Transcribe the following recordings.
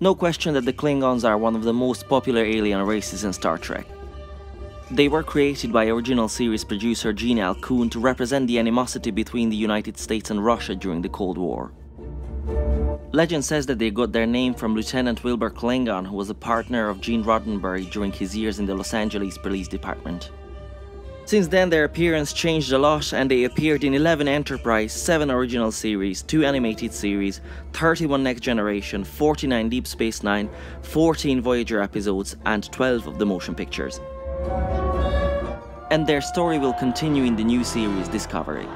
No question that the Klingons are one of the most popular alien races in Star Trek. They were created by original series producer Gene L. Coon to represent the animosity between the United States and Russia during the Cold War. Legend says that they got their name from Lieutenant Wilbur Clingan, who was a partner of Gene Roddenberry during his years in the Los Angeles Police Department. Since then, their appearance changed a lot, and they appeared in 11 Enterprise, 7 original series, 2 animated series, 31 Next Generation, 49 Deep Space Nine, 14 Voyager episodes, and 12 of the motion pictures and their story will continue in the new series Discovery.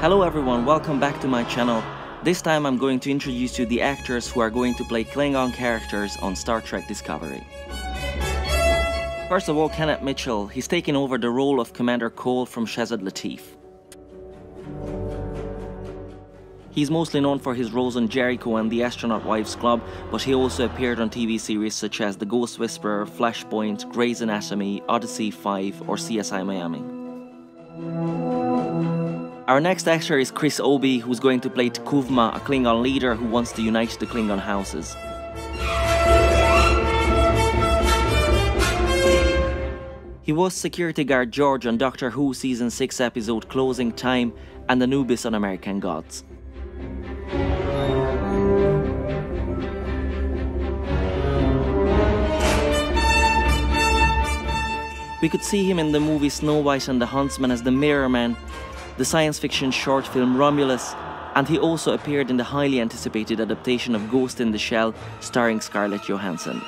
Hello everyone, welcome back to my channel. This time I'm going to introduce you the actors who are going to play Klingon characters on Star Trek Discovery. First of all, Kenneth Mitchell. He's taken over the role of Commander Kol from Shazad Latif. He's mostly known for his roles in Jericho and the Astronaut Wives Club, but he also appeared on TV series such as The Ghost Whisperer, Flashpoint, Grey's Anatomy, Odyssey 5, or CSI Miami. Our next actor is Chris Obi, who's going to play T'Kuvma, a Klingon leader who wants to unite the Klingon houses. He was security guard George on Doctor Who Season 6 episode Closing Time and Anubis on American Gods. We could see him in the movie Snow White and the Huntsman as the Mirror Man, the science fiction short film Romulus, and he also appeared in the highly anticipated adaptation of Ghost in the Shell starring Scarlett Johansson.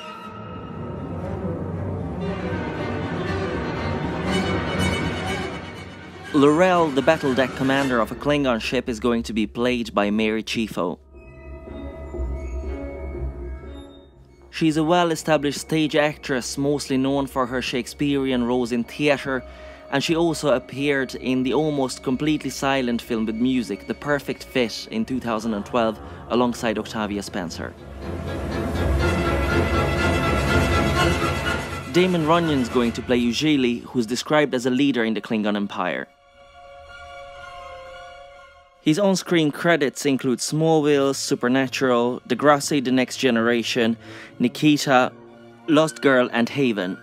L'Rell, the battle deck commander of a Klingon ship, is going to be played by Mary Chieffo. She's a well established stage actress, mostly known for her Shakespearean roles in theatre, and she also appeared in the almost completely silent film with music, The Perfect Fit, in 2012, alongside Octavia Spencer. Damon Runyan's going to play Ujilli, who's described as a leader in the Klingon Empire. His on-screen credits include Smallville, Supernatural, Degrassi The Next Generation, Nikita, Lost Girl and Haven.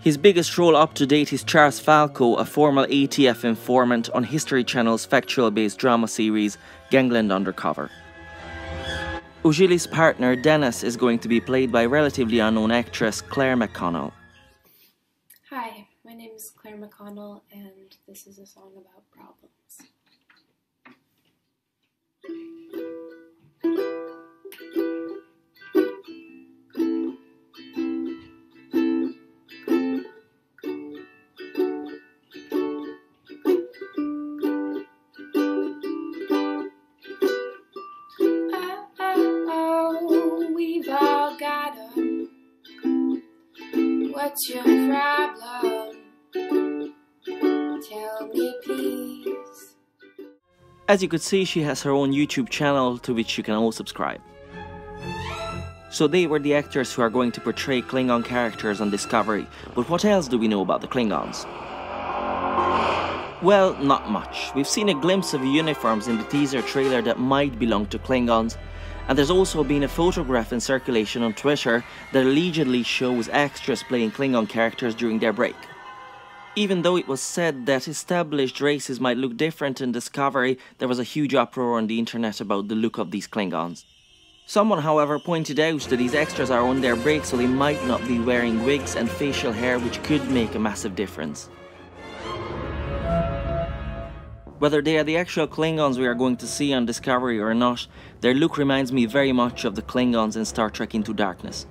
His biggest role up to date is Charles Falco, a former ATF informant on History Channel's factual-based drama series Gangland Undercover. Ujilli's partner Dennas is going to be played by relatively unknown actress Clare McConnell. Name is Clare McConnell and this is a song about problems. Oh, oh, oh all got What's your problem? As you could see, she has her own YouTube channel to which you can all subscribe. So they were the actors who are going to portray Klingon characters on Discovery, but what else do we know about the Klingons? Well, not much. We've seen a glimpse of uniforms in the teaser trailer that might belong to Klingons, and there's also been a photograph in circulation on Twitter that allegedly shows extras playing Klingon characters during their break. Even though it was said that established races might look different in Discovery, there was a huge uproar on the internet about the look of these Klingons. Someone, however, pointed out that these extras are on their break so they might not be wearing wigs and facial hair which could make a massive difference. Whether they are the actual Klingons we are going to see on Discovery or not, their look reminds me very much of the Klingons in Star Trek Into Darkness.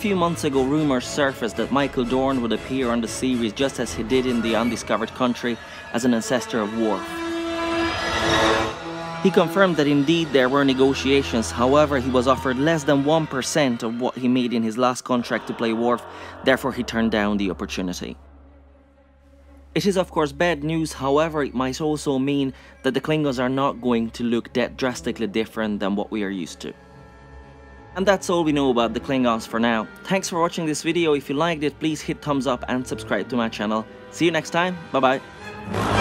Few months ago, rumours surfaced that Michael Dorn would appear on the series just as he did in The Undiscovered Country as an ancestor of Worf. He confirmed that indeed there were negotiations, however, he was offered less than 1% of what he made in his last contract to play Worf, therefore, he turned down the opportunity. It is, of course, bad news, however, it might also mean that the Klingons are not going to look that drastically different than what we are used to. And that's all we know about the Klingons for now. Thanks for watching this video, if you liked it please hit thumbs up and subscribe to my channel. See you next time, bye bye.